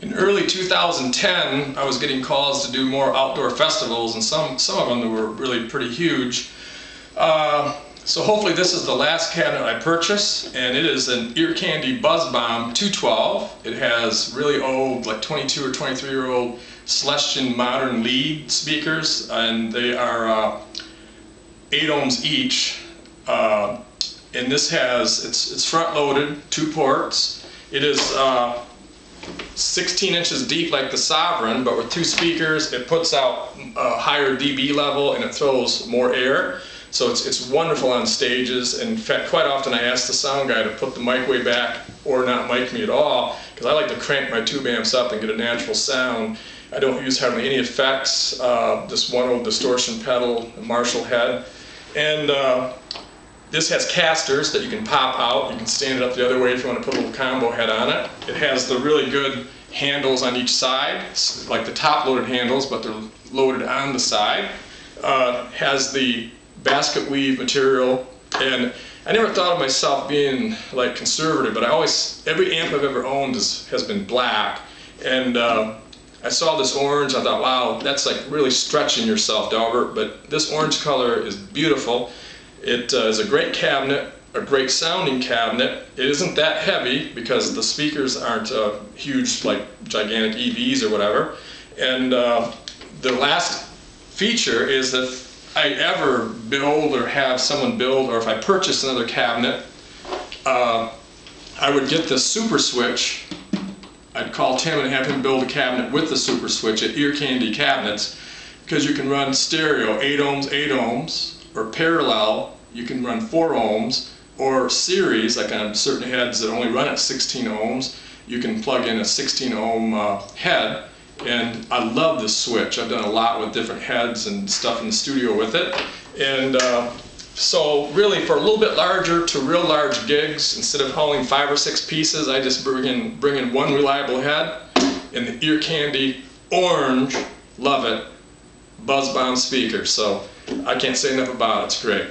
in early 2010, I was getting calls to do more outdoor festivals, and some, some of them were really pretty huge. Uh, so hopefully this is the last cabinet I purchase, and it is an Ear Candy Buzz Bomb 212. It has really old, like 22 or 23 year old Celestion modern lead speakers, and they are uh, 8 ohms each. Uh, and this has, it's, it's front loaded, two ports. It is uh, 16 inches deep like the Sovereign, but with two speakers, it puts out a higher dB level and it throws more air. So it's, it's wonderful on stages. In fact, quite often I ask the sound guy to put the mic way back or not mic me at all because I like to crank my tube amps up and get a natural sound. I don't use hardly any effects, uh, just one old distortion pedal, Marshall head. And uh, this has casters that you can pop out. You can stand it up the other way if you want to put a little combo head on it. It has the really good handles on each side, like the top loaded handles, but they're loaded on the side. Uh, has the basket weave material and I never thought of myself being like conservative, but I always, every amp I've ever owned is, has been black. And uh, I saw this orange, I thought, wow, that's like really stretching yourself, Delbert. But this orange color is beautiful. It uh, is a great cabinet, a great sounding cabinet. It isn't that heavy because the speakers aren't uh, huge, like gigantic EVs or whatever. And uh, the last feature is that if I ever build or have someone build, or if I purchase another cabinet, uh, I would get the super switch. I'd call Tim and have him build a cabinet with the super switch at Ear Candy Cabinets because you can run stereo, 8 ohms, 8 ohms, or parallel, you can run 4 ohms, or series, like on certain heads that only run at 16 ohms, you can plug in a 16 ohm uh, head. And I love this switch. I've done a lot with different heads and stuff in the studio with it. And uh, so really for a little bit larger to real large gigs, instead of hauling five or six pieces, I just bring in, bring in one reliable head and the Ear Candy Orange, love it, Buzz Bomb speaker. So I can't say enough about it. It's great.